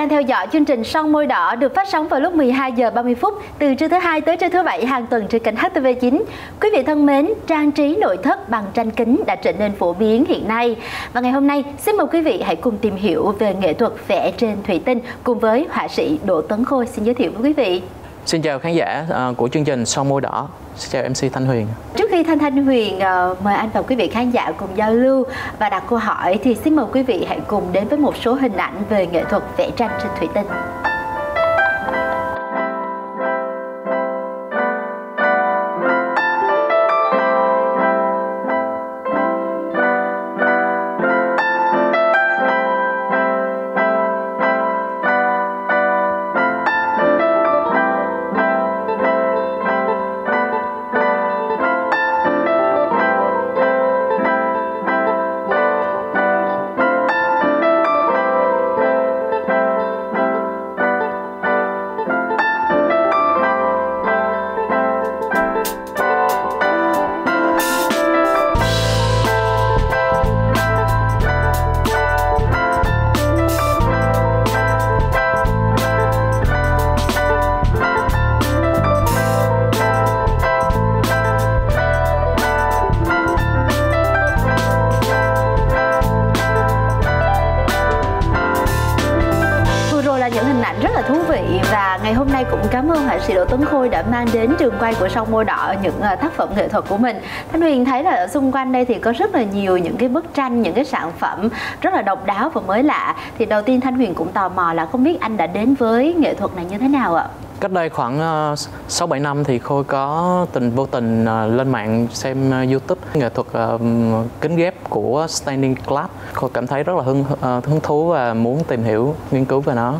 đang theo dõi chương trình Son môi đỏ được phát sóng vào lúc 12 giờ 30 phút từ trưa thứ hai tới trưa thứ bảy hàng tuần trên kênh HTV9. Quý vị thân mến, trang trí nội thất bằng tranh kính đã trở nên phổ biến hiện nay. Và ngày hôm nay, xin mời quý vị hãy cùng tìm hiểu về nghệ thuật vẽ trên thủy tinh cùng với họa sĩ Đỗ Tấn Khôi xin giới thiệu với quý vị. Xin chào khán giả ờ, của chương trình Son môi đỏ. Xin chào MC Thanh Huyền. Trước khi Thanh Thanh Huyền ờ, mời anh và quý vị khán giả cùng giao lưu và đặt câu hỏi thì xin mời quý vị hãy cùng đến với một số hình ảnh về nghệ thuật vẽ tranh trên thủy tinh. Vâng ảnh rất là thú vị và ngày hôm nay cũng cảm ơn họ sĩ Đỗ Tuấn Khôi đã mang đến trường quay của sông môi đỏ những ờ, tác phẩm nghệ thuật của mình. Thanh Huyền thấy là ở xung quanh đây thì có rất là nhiều những cái bức tranh, những cái sản phẩm rất là độc đáo và mới lạ. Thì đầu tiên Thanh Huyền cũng tò mò là không biết anh đã đến với nghệ thuật này như thế nào ạ? Cách đây khoảng ờ, 6-7 năm thì Khôi có tình vô tình ờ, lên mạng xem YouTube nghệ thuật kính ghép của Standing Club. Khôi cảm thấy rất là hứng, hứng thú và muốn tìm hiểu, nghiên cứu về nó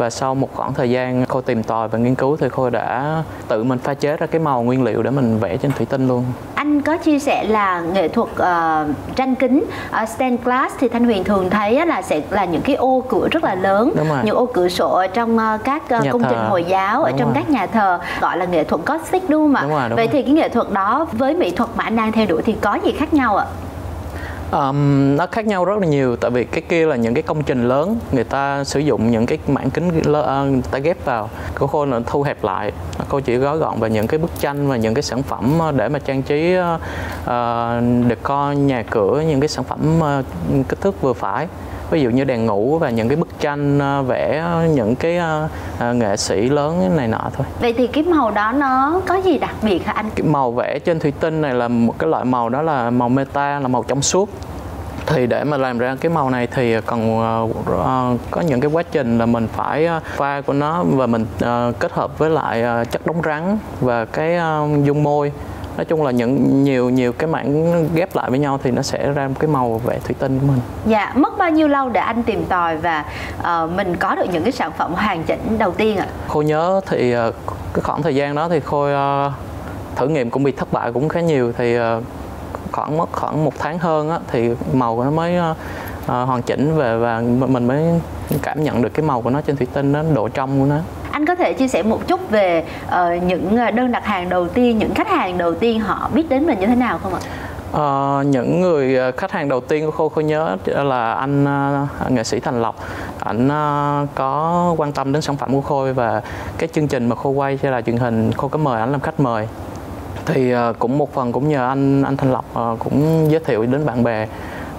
và sau một khoảng thời gian khôi tìm tòi và nghiên cứu thì khôi đã tự mình pha chế ra cái màu nguyên liệu để mình vẽ trên thủy tinh luôn anh có chia sẻ là nghệ thuật uh, tranh kính uh, stand glass thì thanh huyền thường thấy là sẽ là những cái ô cửa rất là lớn những ô cửa sổ ở trong uh, các uh, công thờ. trình hồi giáo đúng ở trong rồi. các nhà thờ gọi là nghệ thuật gothic đúng không ạ đúng rồi, đúng vậy rồi. thì cái nghệ thuật đó với mỹ thuật mà anh đang theo đuổi thì có gì khác nhau ạ Um, nó khác nhau rất là nhiều tại vì cái kia là những cái công trình lớn người ta sử dụng những cái mảng kính uh, người ta ghép vào của khôi là thu hẹp lại. Cô chỉ gói gọn vào những cái bức tranh và những cái sản phẩm ờ, để mà trang trí uh, decor nhà cửa những cái sản phẩm uh, kích thước vừa phải ví dụ như đèn ngủ và những cái bức tranh vẽ những cái uh, nghệ sĩ lớn này nọ thôi. Vậy thì cái màu đó nó có gì đặc biệt hả anh? Cái màu vẽ trên thủy tinh này là một cái loại màu đó là màu meta là màu trong suốt. Thì để mà làm ra cái màu này thì còn uh, có những cái quá trình là mình phải pha của nó và mình uh, kết hợp với lại uh, chất đóng rắn và cái uh, dung môi nói chung là những nhiều nhiều cái mảng ghép lại với nhau thì nó sẽ ra một cái màu vẽ thủy tinh của mình. Dạ mất bao nhiêu lâu để anh tìm tòi và uh, mình có được những cái sản phẩm hoàn chỉnh đầu tiên ạ? Khôi nhớ thì uh, cái khoảng thời gian đó thì khôi uh, thử nghiệm cũng bị thất bại cũng khá nhiều thì uh, khoảng mất khoảng một tháng hơn á, thì màu của nó mới uh, hoàn chỉnh về và mình mới cảm nhận được cái màu của nó trên thủy tinh nó độ trong của nó anh có thể chia sẻ một chút về uh, những ờ, đơn đặt hàng đầu tiên những khách hàng đầu tiên họ biết đến mình như thế nào không ạ? Uh, những người khách hàng đầu tiên của khôi khôi nhớ là anh uh, nghệ sĩ thành lộc. Ảnh uh, có quan tâm đến sản phẩm của khôi và cái chương trình mà khôi quay cho là truyền hình khôi có mời ảnh làm khách mời. Thì uh, cũng một phần cũng nhờ anh anh Thanh Lộc uh, cũng giới thiệu đến bạn bè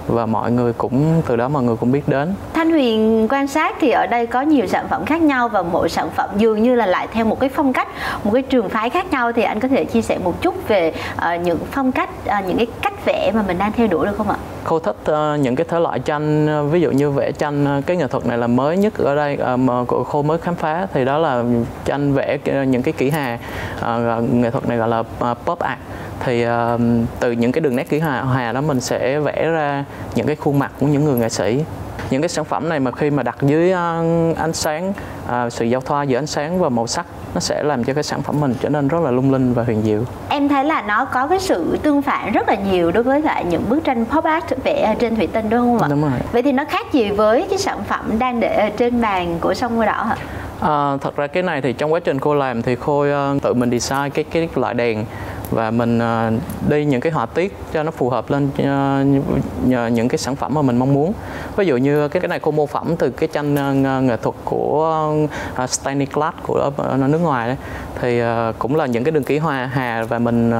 và mọi người cũng từ đó mọi người cũng biết đến. Thanh Huyền quan sát thì ở đây có nhiều sản phẩm khác nhau và mỗi sản phẩm dường như là lại theo một cái phong cách một cái trường phái khác nhau. Thì anh có thể chia sẻ một chút về uh, những phong cách uh, những cái cách vẽ mà mình đang theo đuổi được không ạ? Cô thích uh, những cái thể loại tranh ví dụ như vẽ tranh cái nghệ thuật này là mới nhất ở đây uh, của cô mới khám phá thì đó là tranh vẽ những cái kỹ hà uh, nghệ thuật này gọi là pop art thì uh, từ những cái đường nét kỹ hòa, hòa đó mình sẽ vẽ ra những cái khuôn mặt của những người nghệ sĩ. Những cái sản phẩm này mà khi mà đặt dưới uh, ánh sáng uh, sự giao thoa giữa ánh sáng và màu sắc nó sẽ làm cho cái sản phẩm mình trở nên rất là lung linh và huyền diệu. Em thấy là nó có cái sự tương phản rất là nhiều đối với lại những bức tranh pop art vẽ trên thủy tinh đúng không ạ? Đúng rồi. Vậy thì nó khác gì với cái sản phẩm đang để trên bàn của sông mưa đỏ hả? À, thật ra cái này thì trong quá trình cô làm thì khôi uh, tự mình design cái cái loại đèn và mình à, đi những cái họa tiết cho nó phù hợp lên à, những cái sản phẩm mà mình mong muốn. Ví dụ như cái này cô mô phỏng từ cái tranh à, nghệ thuật của Stanley Clark của nước ngoài đấy. Thì cũng là những cái đường ký hoa hà và mình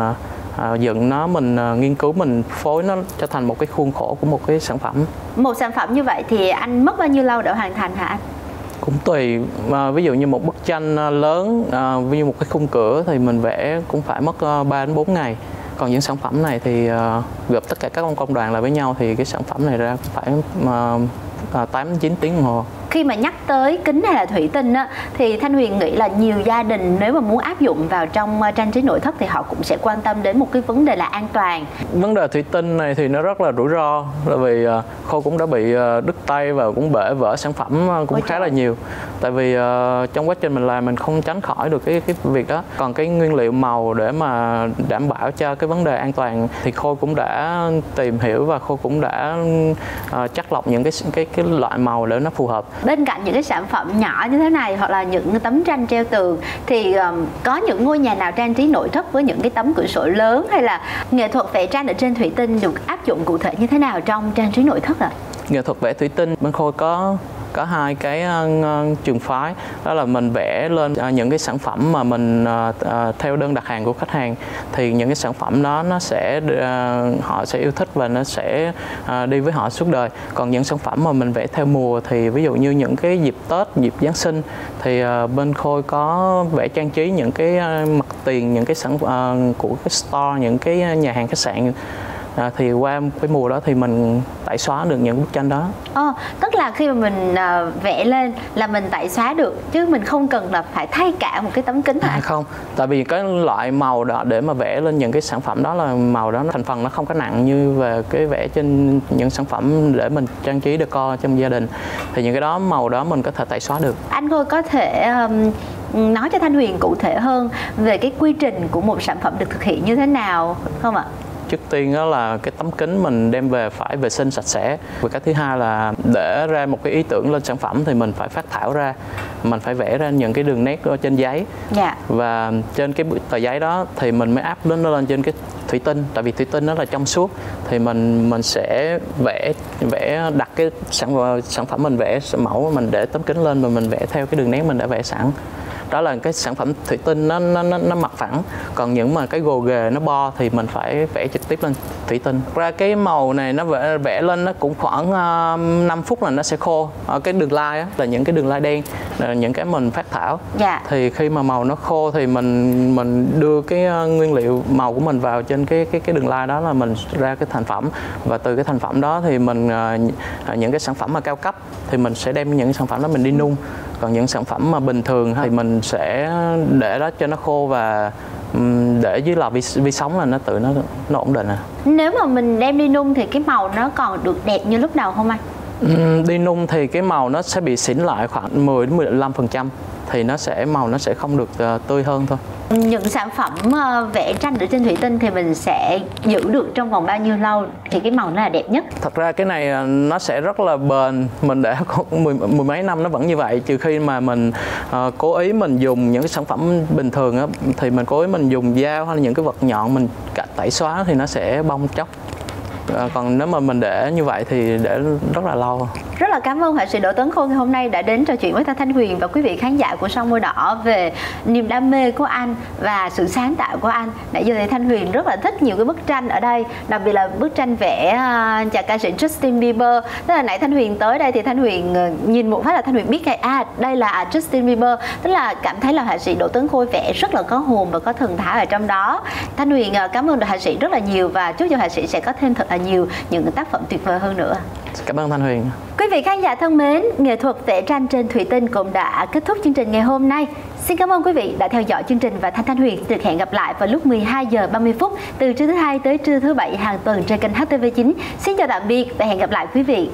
à, dựng nó mình à, nghiên cứu mình phối nó cho thành một cái khuôn khổ của một cái sản phẩm. Một sản phẩm như vậy thì anh mất bao nhiêu lâu để hoàn thành hả anh? Cũng tùy à, ví dụ như một bức tranh à, lớn à, ví dụ một cái khung cửa thì mình vẽ cũng phải mất à, 3 đến 4 ngày. Còn những sản phẩm này thì à, gộp tất cả các công đoàn lại với nhau thì cái sản phẩm này ra phải à, à 8 9 tiếng đồng hồ khi mà nhắc tới kính hay là thủy tinh á, thì Thanh Huyền nghĩ là nhiều gia đình nếu mà muốn áp dụng vào trong ờ, trang trí nội thất thì họ cũng sẽ quan tâm đến một cái vấn đề là an toàn. Vấn đề thủy tinh này thì nó rất là rủi ro là vì uh, Khô cũng đã bị uh, đứt tay và cũng bể vỡ sản phẩm cũng Ôi khá trời. là nhiều. Tại vì trong quá trình mình làm mình không tránh khỏi được cái cái việc đó. Còn cái nguyên liệu màu để mà đảm bảo cho cái vấn đề an toàn thì Khô cũng đã tìm hiểu và Khô cũng đã uh, chắc lọc những cái cái cái loại màu để nó phù hợp bên cạnh những cái sản phẩm nhỏ như thế này hoặc là những tấm tranh treo tường thì um, có những ngôi nhà nào trang trí nội thất với những cái tấm cửa sổ lớn hay là nghệ thuật vẽ tranh ở trên thủy tinh được áp dụng cụ thể như thế nào trong trang trí nội thất ạ? À? nghệ thuật vẽ thủy tinh bên khôi có có hai cái ờ, trường phái. Đó là mình vẽ lên ờ, những cái sản phẩm mà mình ờ, theo đơn đặt hàng của khách hàng. Thì những cái sản phẩm đó nó sẽ họ sẽ yêu thích và nó sẽ đi với họ suốt đời. Còn những sản phẩm mà mình vẽ theo mùa thì ví dụ như những cái dịp tết, dịp giáng sinh thì bên khôi có vẽ trang trí những cái mặt tiền, những cái sản của cái store, những cái nhà hàng khách sạn à, thì qua cái mùa đó thì mình tẩy xóa được những bức tranh đó. Ờ, tức là khi mà mình à, vẽ lên là mình tẩy xóa được chứ mình không cần là phải thay cả một cái tấm kính hả? À, không. Tại vì cái loại màu đó để mà vẽ lên những cái sản phẩm đó là màu đó thành phần nó không có nặng như về cái vẽ trên những sản phẩm để mình trang trí decor trong gia đình. Thì những cái đó màu đó mình có thể tẩy xóa được. Anh thôi có thể um, nói cho Thanh Huyền cụ thể hơn về cái quy trình của một sản phẩm được thực hiện như thế nào không ạ? Trước tiên đó là cái tấm kính mình đem về phải vệ sinh sạch sẽ. Và cái thứ hai là để ra một cái ý tưởng lên sản phẩm thì mình phải phát thảo ra. Mình phải vẽ ra những cái đường nét ở trên giấy. Dạ. và trên cái tờ giấy đó thì mình mới áp lên nó lên trên cái thủy tinh. Tại vì thủy tinh nó là trong suốt. Thì mình mình sẽ vẽ vẽ đặt cái sản sản phẩm mình vẽ mẫu mình để tấm kính lên và mình vẽ theo cái đường nét mình đã vẽ sẵn đó là cái sản phẩm thủy tinh nó nó nó, nó mặt phẳng. Còn những mà cái gồ ghề nó bo thì mình phải vẽ trực tiếp lên thủy tinh. Ra cái màu này nó vẽ, vẽ lên nó cũng khoảng uh, ờ, 5 phút là nó sẽ khô. Ở cái đường line á, là những cái đường line đen là những cái mình phát thảo. Dạ. thì khi mà màu nó khô thì mình mình đưa cái uh, nguyên liệu màu của mình vào trên cái cái cái đường line đó là mình ra cái thành phẩm. Và từ cái thành phẩm đó thì mình uh, những cái sản phẩm mà cao cấp thì mình sẽ đem những sản phẩm đó mình đi nung còn những sản phẩm mà bình thường thì mình sẽ để đó cho nó khô và để dưới lò vi, vi sóng là nó tự nó nó ổn định à. Nếu mà mình đem đi nung thì cái màu nó còn được đẹp như lúc đầu không anh? Đi nung thì cái màu nó sẽ bị xỉn lại khoảng 10 đến 15 phần trăm thì nó sẽ màu nó sẽ không được uh, tươi hơn thôi. Những sản phẩm uh, vẽ tranh ở trên thủy tinh thì mình sẽ giữ được trong vòng bao nhiêu lâu thì cái màu nó là đẹp nhất? Thật ra cái này uh, nó sẽ rất là bền. Mình để mười, mười mấy năm nó vẫn như vậy. Trừ khi mà mình uh, cố ý mình dùng những cái sản phẩm bình thường á thì mình cố ý mình dùng dao hay là những cái vật nhọn mình tẩy xóa thì nó sẽ bong chóc. Còn nếu mà mình để như vậy thì để rất là lâu rất là cảm ơn họa sĩ Đỗ Tấn Khôn ngày hôm nay đã đến trò chuyện với Thanh Thanh Huyền và quý vị khán giả của Sông Môi Đỏ về niềm đam mê của anh và sự sáng tạo của anh. Nãy giờ thì Thanh Huyền rất là thích nhiều cái bức tranh ở đây, đặc biệt là bức tranh vẽ ờ, uh, chàng ca sĩ Justin Bieber. Tức là nãy Thanh Huyền tới đây thì Thanh Huyền ờ, nhìn một phát là Thanh Huyền biết ngay à đây là Justin Bieber, tức là cảm thấy là họa sĩ Đỗ Tấn Khôi vẽ rất là có hồn và có thần thái ở trong đó. Thanh Huyền uh, cảm ơn họa sĩ rất là nhiều và chúc cho họa sĩ sẽ có thêm thật là nhiều những tác phẩm tuyệt vời hơn nữa. Cảm ơn Thanh Huyền. Quý vị khán giả thân mến, nghệ thuật vẽ tranh trên thủy tinh cũng đã kết thúc chương trình ngày hôm nay. Xin cảm ơn quý vị đã theo dõi chương trình và Thanh Thanh Huyền được hẹn gặp lại vào lúc 12 giờ 30 phút từ trưa thứ hai tới trưa thứ bảy hàng tuần trên kênh HTV9. Xin chào tạm biệt và hẹn gặp lại quý vị.